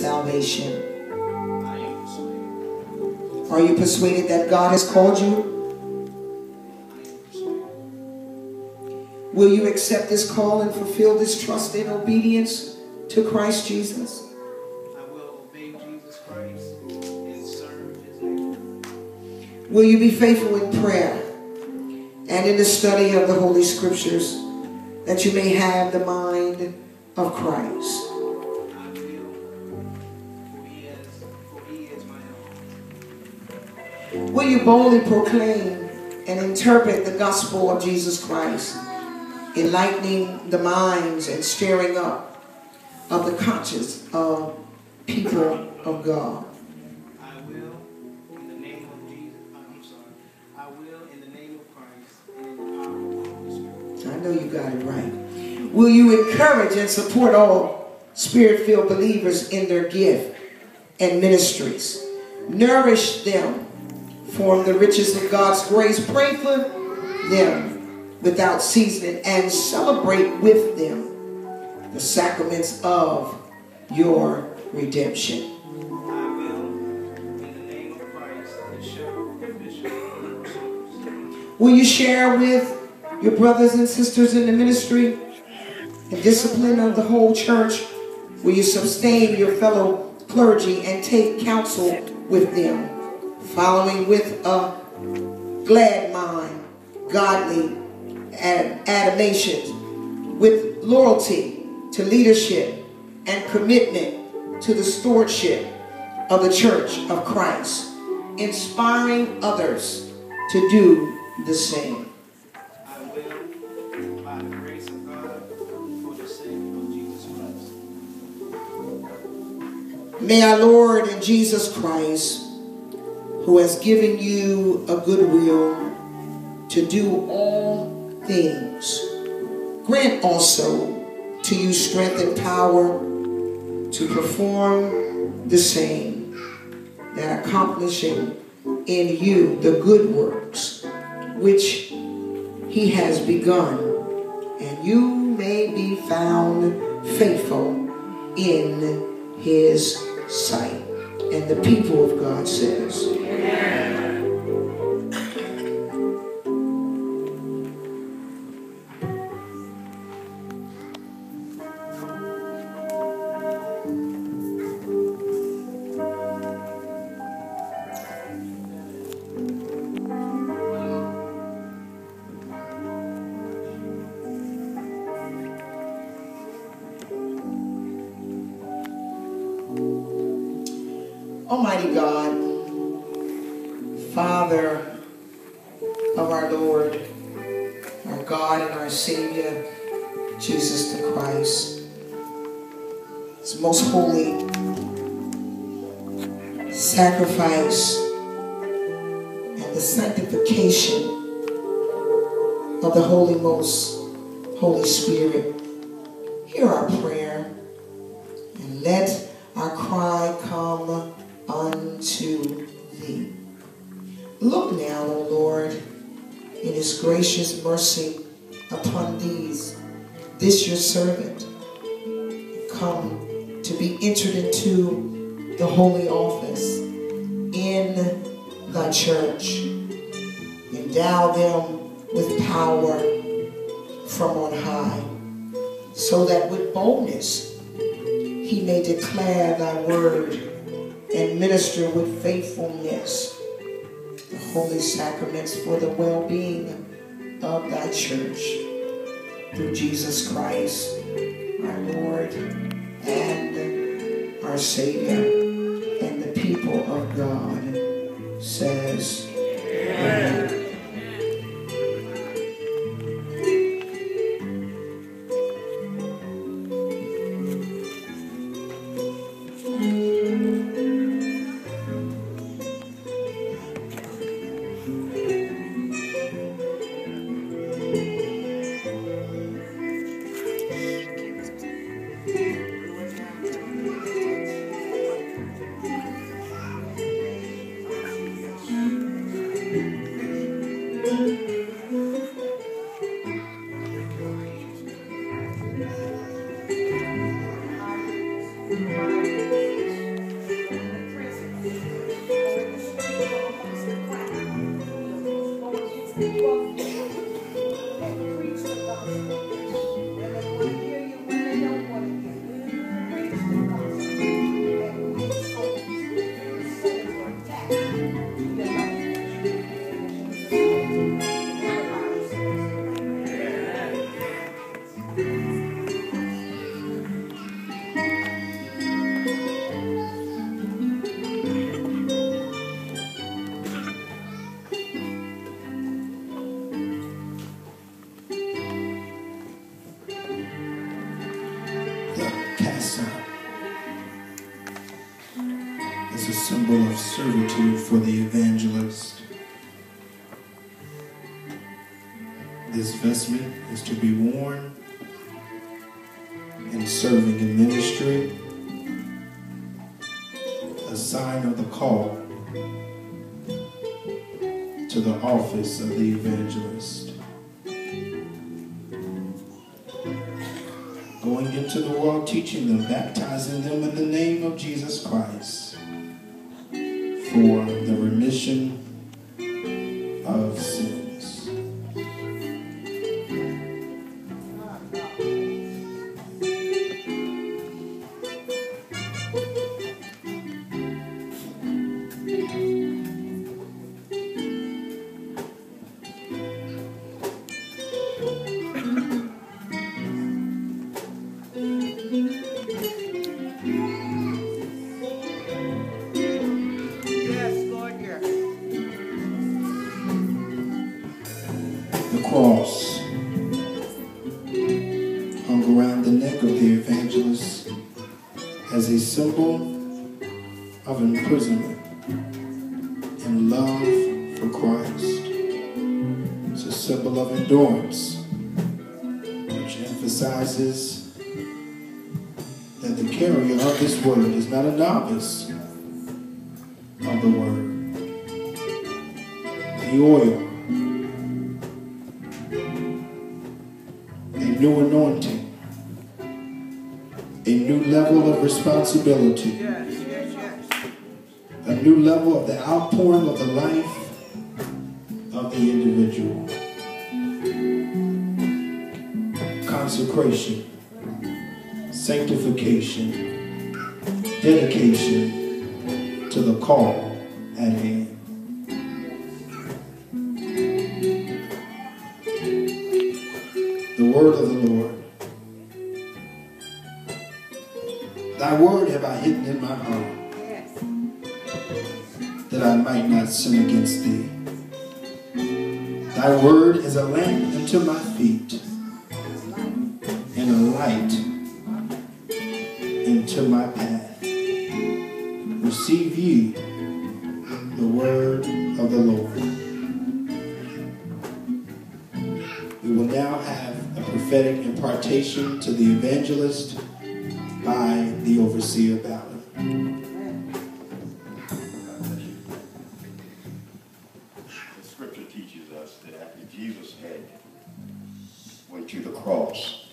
salvation. Are you persuaded that God has called you? Will you accept this call and fulfill this trust in obedience to Christ Jesus? I will obey Jesus Christ and serve his name. Will you be faithful in prayer and in the study of the Holy Scriptures that you may have the mind of Christ? Will you boldly proclaim and interpret the gospel of Jesus Christ, enlightening the minds and stirring up of the conscience of people of God? I will, in the name of Jesus, I'm sorry, I will, in the name of Christ in the power of the Spirit. I know you got it right. Will you encourage and support all spirit filled believers in their gift and ministries? Nourish them, form the riches of God's grace. Pray for them without ceasing and celebrate with them the sacraments of your redemption. Will, you share with your brothers and sisters in the ministry and discipline of the whole church? Will you sustain your fellow clergy and take counsel with them, following with a glad mind, godly ad- animation, with loyalty to leadership and commitment to the stewardship of the church of Christ, inspiring others to do the same. I will, by the grace of God, for the sake of Jesus Christ. May our Lord and Jesus Christ, who has given you a good will to do all things, grant also to you strength and power to perform the same, that accomplishing in you the good works which he has begun, and you may be found faithful in his sight. And the people of God says, Almighty God, Father of our Lord, our God and our Savior, Jesus the Christ, His most holy sacrifice and the sanctification of the Holy Most Holy Spirit. Hear our prayer and let our cry come unto thee. Look now, O Lord, in his gracious mercy upon these, this your servant, come to be entered into the holy office in thy church. Endow them with power from on high, so that with boldness he may declare thy word and minister with faithfulness the holy sacraments for the well-being of thy church through Jesus Christ, our Lord and our Savior. And the people of God says, Is a symbol of servitude for the evangelist. This vestment is to be worn in serving in ministry, a sign of the call to the office of the evangelist. Going into the world, teaching them, baptizing them in the name of Jesus Christ for the remission symbol of imprisonment and love for Christ. It's a symbol of endurance, which emphasizes that the carrier of this word is not a novice of the word. The oil a new anointing, new level of responsibility, a new level of the outpouring of the life of the individual. Consecration, sanctification, dedication to the call my heart, that I might not sin against thee. Thy word is a lamp unto my feet, and a light into my path. Receive ye the word of the Lord. We will now have a prophetic impartation to the evangelist by the overseer Ballard. The scripture teaches us that after Jesus had went to the cross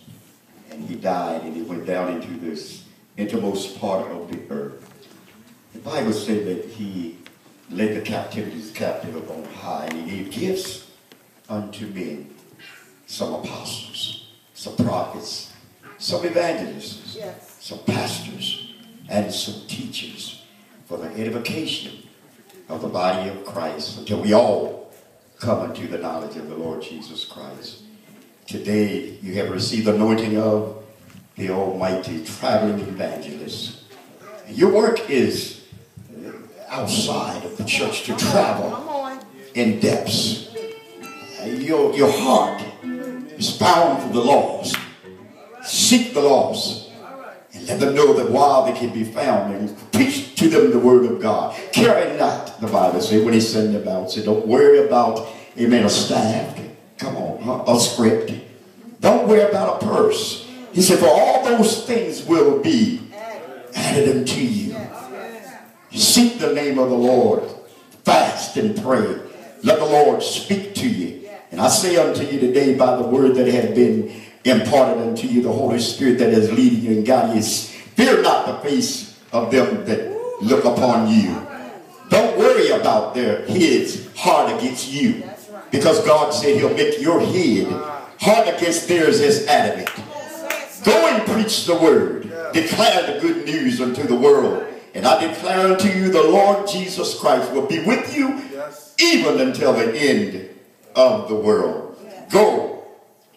and he died and he went down into this innermost part of the earth, the Bible said that he led the captivities captive upon high and he gave gifts unto men, some apostles, some prophets, some evangelists, Yes. some pastors, and some teachers for the edification of the body of Christ until we all come unto the knowledge of the Lord Jesus Christ. Today you have received the anointing of the Almighty traveling evangelist. Your work is uh, outside of the church to travel in depths. Your, your heart is bound for the lost. Seek the lost and let them know that while they can be found and preach to them the word of God. Carry not, the Bible says, when he send them out. Say, don't worry about, amen, a staff. Come on, a script. Don't worry about a purse. He said, for all those things will be added unto you. Seek the name of the Lord. Fast and pray. Let the Lord speak to you. And I say unto you today by the word that has been imparted unto you, the Holy Spirit that is leading you and guiding you. Fear not the face of them that look upon you. Don't worry about their heads hard against you. Because God said he'll make your head hard against theirs as adamant. Go and preach the word. Declare the good news unto the world. And I declare unto you the Lord Jesus Christ will be with you even until the end of the world. Go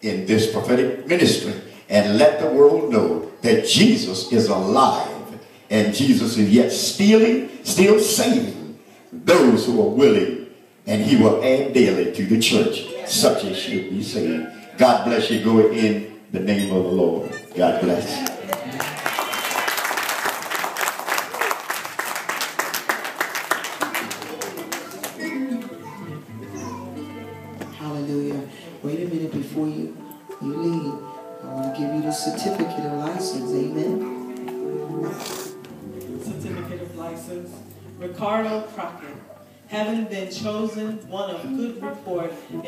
in this prophetic ministry and let the world know that Jesus is alive and Jesus is yet stealing, still saving those who are willing and he will add daily to the church such as should be saved. God bless you. Go in the name of the Lord. God bless.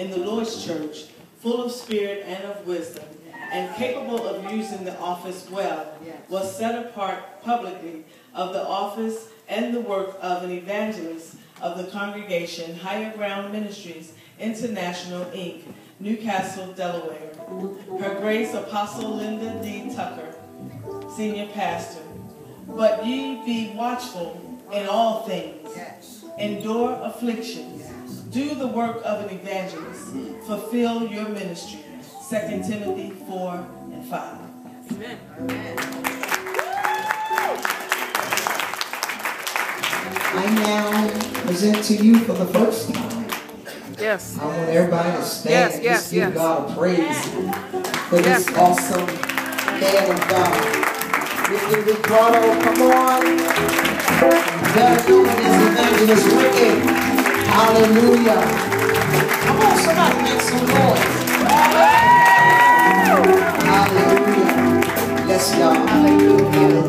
In the Lord's church, full of spirit and of wisdom, and capable of using the office well, was set apart publicly of the office and the work of an evangelist of the congregation Higher Ground Ministries International, Inc., New Castle, Delaware. Her Grace Apostle Linda D. Tucker, Senior Pastor. But ye be watchful in all things, endure afflictions, do the work of an evangelist, fulfill your ministry. 2 Timothy 4 and 5. Amen. I now present to you for the first time. Yes. I want everybody to stand Yes, and yes, just give yes. God a praise for this Yes. awesome man of God. Mr. Ricardo, come on. Better known as Evangelist Ricky. Hallelujah. Come on, somebody make some noise. Hallelujah. Bless y'all. Hallelujah.